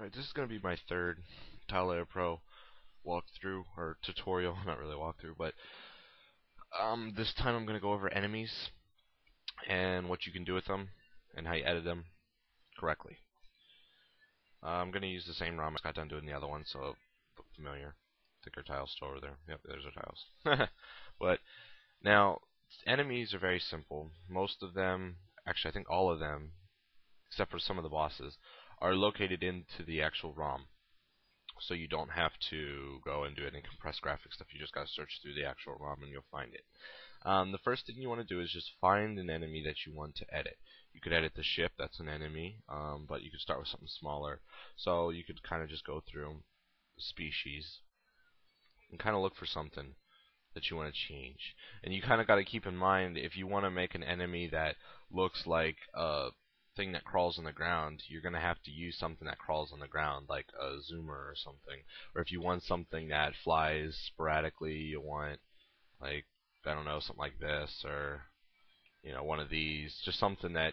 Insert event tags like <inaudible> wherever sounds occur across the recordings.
Alright, this is going to be my third Tile Layer Pro walkthrough, or tutorial, <laughs> not really walkthrough, but um, this time I'm going to go over enemies and what you can do with them and how you edit them correctly. Uh, I'm going to use the same ROM I got done doing the other one, so look familiar. Think our tiles still over there. Yep, there's our tiles. <laughs> but now, enemies are very simple. Most of them, actually I think all of them, except for some of the bosses, are located into the actual ROM. So you don't have to go and do any compressed graphics stuff. You just got to search through the actual ROM and you'll find it. Um, the first thing you want to do is just find an enemy that you want to edit. You could edit the ship, that's an enemy, um, but you could start with something smaller. So you could kind of just go through species and kind of look for something that you want to change. And you kind of got to keep in mind if you want to make an enemy that looks like a thing that crawls on the ground, you're going to have to use something that crawls on the ground, like a zoomer or something. Or if you want something that flies sporadically, you want, like, I don't know, something like this, or, you know, one of these. Just something that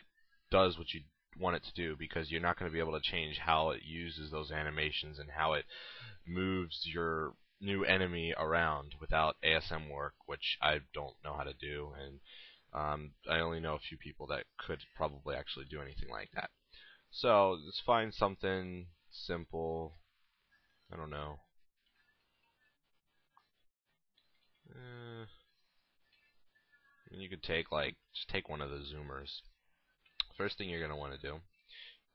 does what you want it to do, because you're not going to be able to change how it uses those animations and how it moves your new enemy around without ASM work, which I don't know how to do, and um, I only know a few people that could probably actually do anything like that. So let's find something simple. I don't know. Uh, I mean, you could take like just take one of the zoomers. First thing you're going to want to do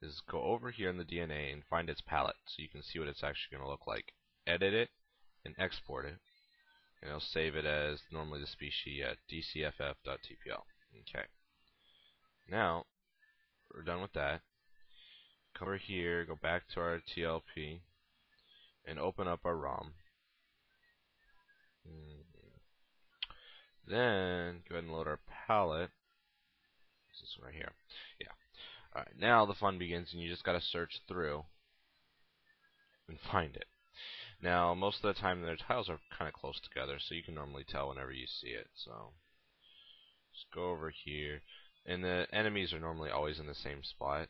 is go over here in the DNA and find its palette so you can see what it's actually going to look like. Edit it and export it and it'll save it as normally the species at dcff.tpl. Okay. Now, we're done with that. Come over here, go back to our TLP, and open up our ROM. Hmm. Then, go ahead and load our palette. This one right here. Yeah. Alright, now the fun begins, and you just gotta search through and find it. Now, most of the time their tiles are kind of close together, so you can normally tell whenever you see it. So, just go over here. And the enemies are normally always in the same spot.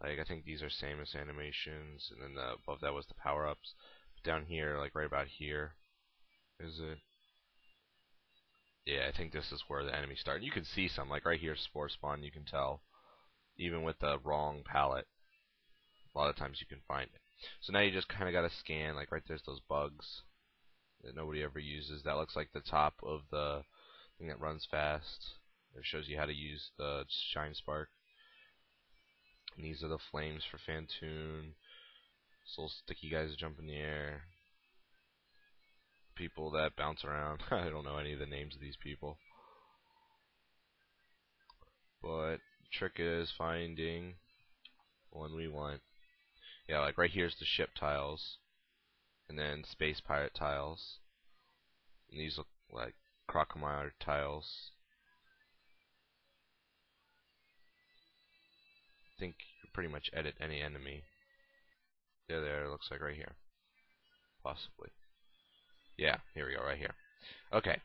Like, I think these are Samus animations, and then the, above that was the power-ups. Down here, like right about here, is it? Yeah, I think this is where the enemies start. You can see some, like right here, Spore Spawn, you can tell. Even with the wrong palette, a lot of times you can find it. So now you just kind of got to scan, like right there's those bugs that nobody ever uses. That looks like the top of the thing that runs fast. It shows you how to use the Shine Spark. And these are the flames for. These little sticky guys jump in the air. People that bounce around. <laughs> I don't know any of the names of these people. But trick is finding one we want. Yeah, like right here's the ship tiles. And then space pirate tiles. And these look like crocodile tiles. I think you can pretty much edit any enemy. There, there, it looks like right here. Possibly. Yeah, here we go, right here. Okay.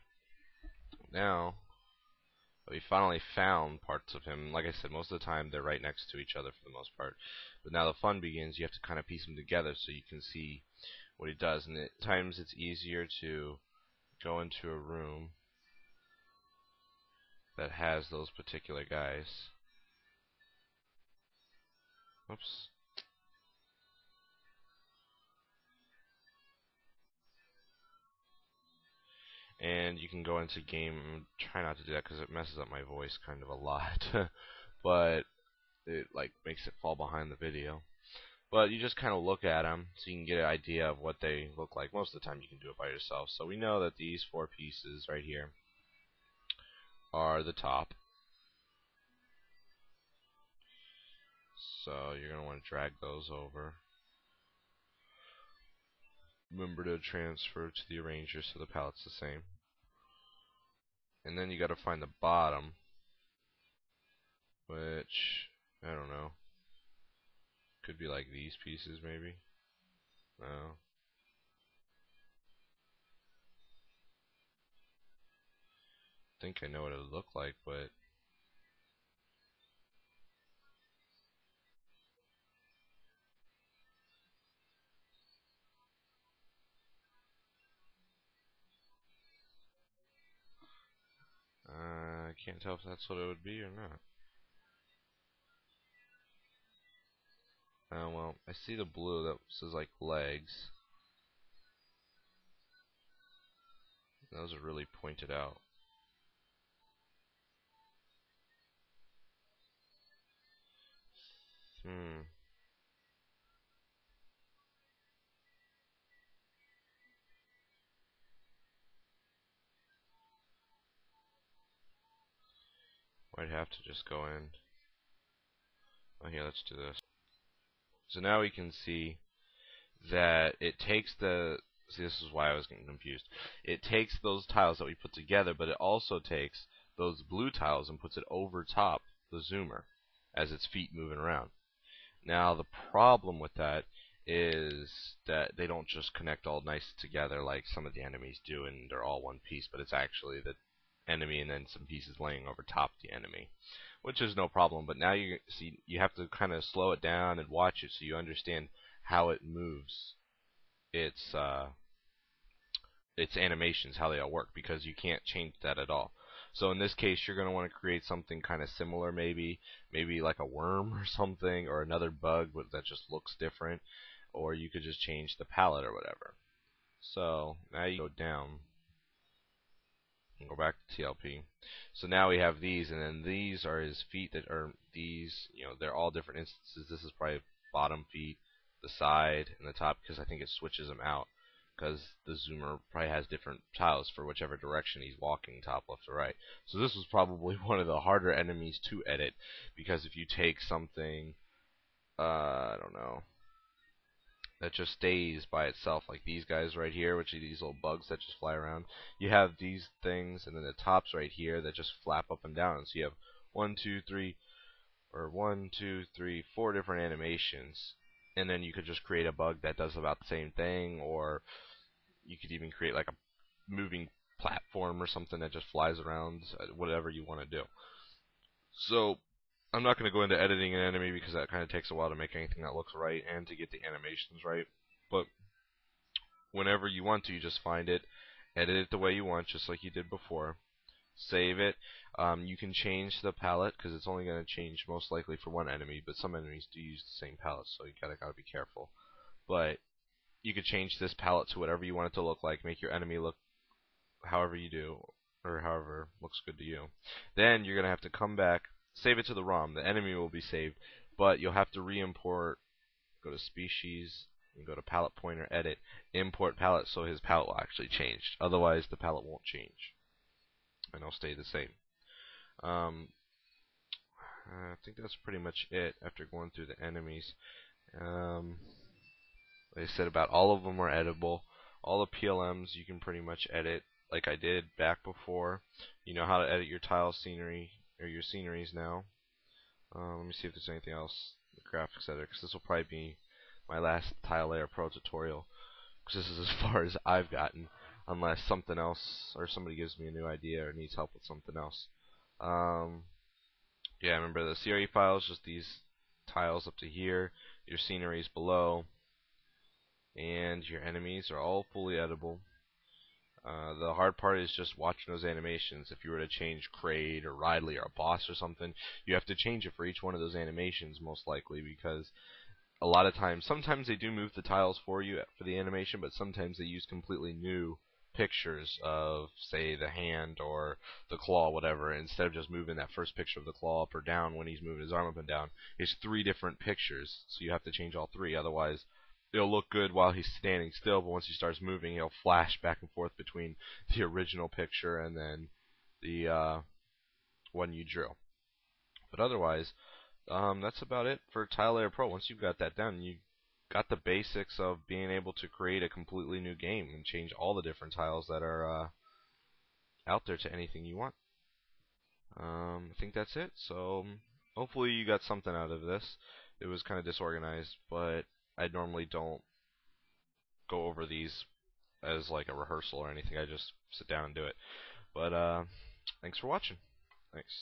Now, we finally found parts of him. Like I said, most of the time they're right next to each other for the most part. But now the fun begins. You have to kind of piece them together so you can see what he does. And at times it's easier to go into a room that has those particular guys. Oops. And you can go into game try not to do that because it messes up my voice kind of a lot. <laughs> But it like makes it fall behind the video. But you just kind of look at them so you can get an idea of what they look like. Most of the time you can do it by yourself. So we know that these four pieces right here are the top. So you're going to want to drag those over. Remember to transfer to the arranger so the palette's the same. And then you got to find the bottom, which, I don't know, could be like these pieces maybe. No. Think I know what it would look like, but can't tell if that's what it would be or not. Oh, well, I see the blue that says, like, legs. Those are really pointed out. Hmm. Might have to just go in. Oh, here, let's do this. So now we can see that it takes the see this is why I was getting confused. It takes those tiles that we put together, but it also takes those blue tiles and puts it over top the zoomer as its feet moving around. Now the problem with that is that they don't just connect all nice together like some of the enemies do and they're all one piece, but it's actually the enemy and then some pieces laying over top the enemy which is no problem. But now you see you have to kind of slow it down and watch it so you understand how it moves. Its uh, its animations, how they all work, because you can't change that at all. So in this case, you're going to want to create something kind of similar, maybe maybe like a worm or something, or another bug that just looks different, or you could just change the palette or whatever. So now you go down go back to TLP. So now we have these, and then these are his feet that are these. You know, they're all different instances. This is probably bottom feet, the side, and the top because I think it switches them out. Because the zoomer probably has different tiles for whichever direction he's walking, top, left, or right. So this was probably <laughs> one of the harder enemies to edit because if you take something, uh, I don't know, that just stays by itself, like these guys right here, which are these little bugs that just fly around. You have these things, and then the tops right here that just flap up and down. So you have one, two, three, or one, two, three, four different animations, and then you could just create a bug that does about the same thing, or you could even create like a moving platform or something that just flies around, uh, whatever you want to do. So I'm not going to go into editing an enemy because that kind of takes a while to make anything that looks right and to get the animations right. But whenever you want to, you just find it, edit it the way you want, just like you did before. Save it. Um, you can change the palette because it's only going to change most likely for one enemy, but some enemies do use the same palette, so you gotta gotta be careful. But you could change this palette to whatever you want it to look like, make your enemy look however you do, or however looks good to you. Then you're gonna have to come back save it to the ROM. The enemy will be saved, but you'll have to re-import. Go to species and go to palette pointer edit import palette so his palette will actually change. Otherwise, the palette won't change, and it'll stay the same. Um, I think that's pretty much it after going through the enemies. Um, I said, about all of them are editable. All the PLMs you can pretty much edit like I did back before. You know how to edit your tile scenery or your sceneries now. Uh, let me see if there's anything else, the graphics editor, because this will probably be my last Tile Layer Pro tutorial, because this is as <laughs> far as I've gotten, unless something else, or somebody gives me a new idea or needs help with something else. Um, yeah, remember the CRE files, just these tiles up to here, your sceneries below, and your enemies are all fully editable. Uh, the hard part is just watching those animations. If you were to change Kraid or Ridley or a boss or something, you have to change it for each one of those animations most likely because a lot of times, sometimes they do move the tiles for you for the animation, but sometimes they use completely new pictures of, say, the hand or the claw, whatever, instead of just moving that first picture of the claw up or down when he's moving his arm up and down. It's three different pictures, so you have to change all three. Otherwise, it'll look good while he's standing still, but once he starts moving, he'll flash back and forth between <laughs> the original picture and then the uh, one you drew. But otherwise, um, that's about it for Tile Layer Pro. Once you've got that down, you got the basics of being able to create a completely new game and change all the different tiles that are uh, out there to anything you want. Um, I think that's it. So hopefully you got something out of this. It was kind of disorganized, but I normally don't go over these as like a rehearsal or anything. I just sit down and do it. But uh, thanks for watching. Thanks.